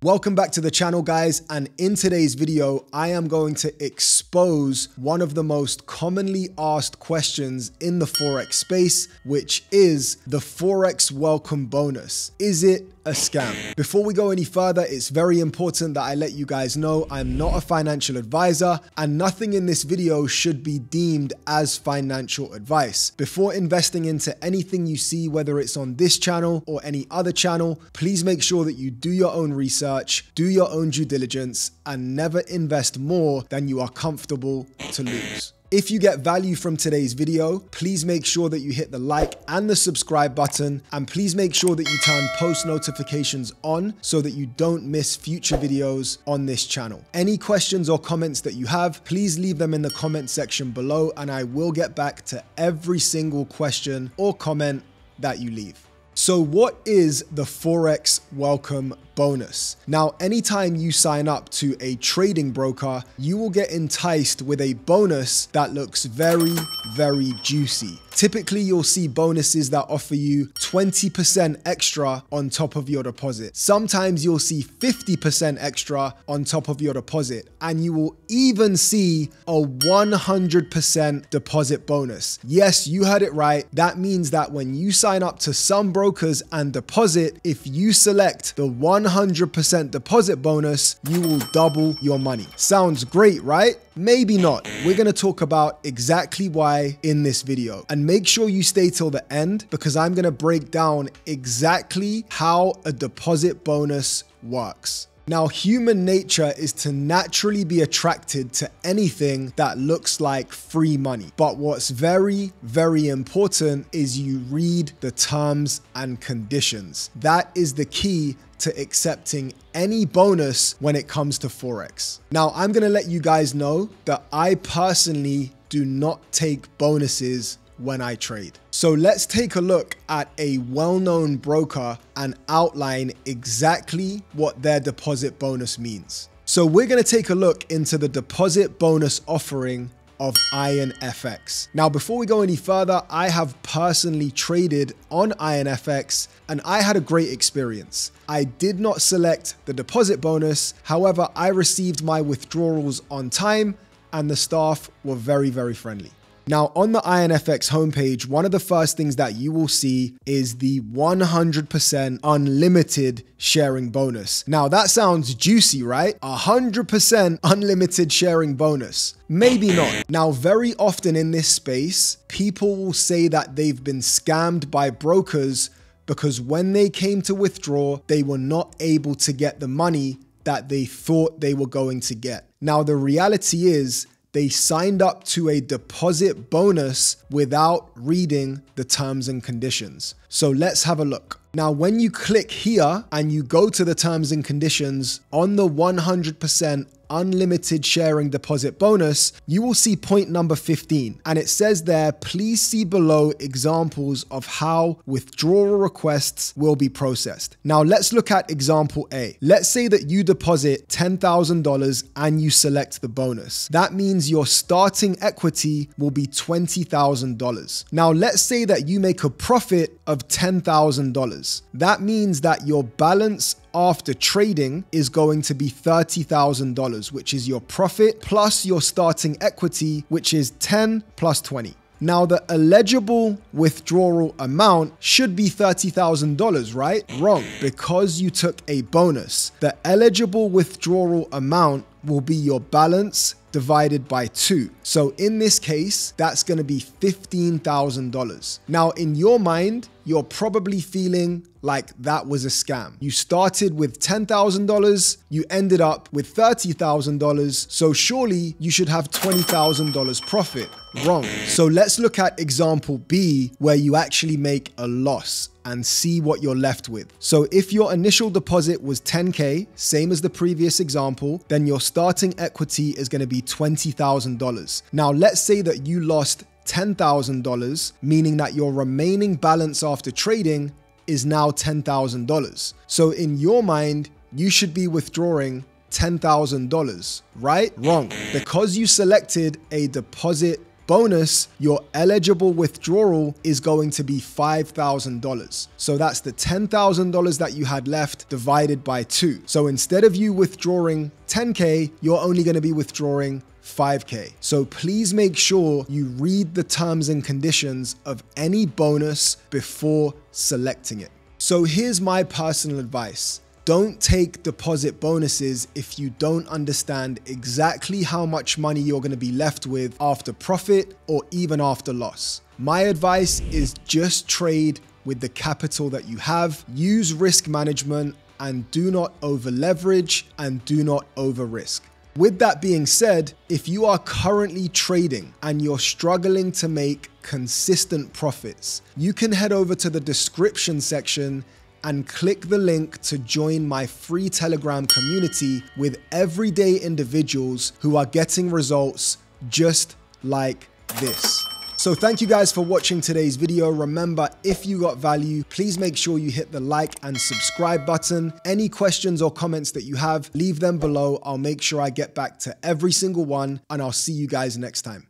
Welcome back to the channel guys and in today's video I am going to expose one of the most commonly asked questions in the Forex space which is the Forex welcome bonus. Is it a scam. Before we go any further, it's very important that I let you guys know I'm not a financial advisor and nothing in this video should be deemed as financial advice. Before investing into anything you see, whether it's on this channel or any other channel, please make sure that you do your own research, do your own due diligence, and never invest more than you are comfortable to lose. If you get value from today's video, please make sure that you hit the like and the subscribe button and please make sure that you turn post notifications on so that you don't miss future videos on this channel. Any questions or comments that you have, please leave them in the comment section below and I will get back to every single question or comment that you leave. So what is the Forex welcome bonus? Now, anytime you sign up to a trading broker, you will get enticed with a bonus that looks very, very juicy. Typically, you'll see bonuses that offer you 20% extra on top of your deposit. Sometimes you'll see 50% extra on top of your deposit, and you will even see a 100% deposit bonus. Yes, you heard it right. That means that when you sign up to some brokers and deposit, if you select the 100% deposit bonus, you will double your money. Sounds great, right? Maybe not. We're gonna talk about exactly why in this video. And make sure you stay till the end because I'm gonna break down exactly how a deposit bonus works. Now, human nature is to naturally be attracted to anything that looks like free money. But what's very, very important is you read the terms and conditions. That is the key to accepting any bonus when it comes to Forex. Now, I'm gonna let you guys know that I personally do not take bonuses when I trade. So let's take a look at a well-known broker and outline exactly what their deposit bonus means. So we're gonna take a look into the deposit bonus offering of IronFX. Now, before we go any further, I have personally traded on IronFX and I had a great experience. I did not select the deposit bonus. However, I received my withdrawals on time and the staff were very, very friendly. Now, on the IronFX homepage, one of the first things that you will see is the 100% unlimited sharing bonus. Now, that sounds juicy, right? 100% unlimited sharing bonus. Maybe not. Now, very often in this space, people will say that they've been scammed by brokers because when they came to withdraw, they were not able to get the money that they thought they were going to get. Now, the reality is they signed up to a deposit bonus without reading the terms and conditions. So let's have a look. Now, when you click here and you go to the terms and conditions on the 100% unlimited sharing deposit bonus, you will see point number 15. And it says there, please see below examples of how withdrawal requests will be processed. Now let's look at example A. Let's say that you deposit $10,000 and you select the bonus. That means your starting equity will be $20,000. Now let's say that you make a profit of $10,000. That means that your balance after trading is going to be $30,000, which is your profit plus your starting equity, which is 10 plus 20. Now, the eligible withdrawal amount should be $30,000, right? Wrong, because you took a bonus. The eligible withdrawal amount will be your balance divided by two. So in this case, that's going to be $15,000. Now, in your mind, you're probably feeling like that was a scam. You started with $10,000, you ended up with $30,000, so surely you should have $20,000 profit. Wrong. So let's look at example B where you actually make a loss and see what you're left with. So if your initial deposit was 10K, same as the previous example, then your starting equity is going to be $20,000. Now let's say that you lost $10,000, meaning that your remaining balance after trading is now $10,000. So in your mind, you should be withdrawing $10,000, right? Wrong. Because you selected a deposit bonus, your eligible withdrawal is going to be $5,000. So that's the $10,000 that you had left divided by two. So instead of you withdrawing 10K, you're only going to be withdrawing 5K. So please make sure you read the terms and conditions of any bonus before selecting it. So here's my personal advice. Don't take deposit bonuses if you don't understand exactly how much money you're going to be left with after profit or even after loss. My advice is just trade with the capital that you have, use risk management, and do not over leverage and do not over risk. With that being said, if you are currently trading and you're struggling to make consistent profits, you can head over to the description section and click the link to join my free Telegram community with everyday individuals who are getting results just like this. So thank you guys for watching today's video. Remember, if you got value, please make sure you hit the like and subscribe button. Any questions or comments that you have, leave them below. I'll make sure I get back to every single one and I'll see you guys next time.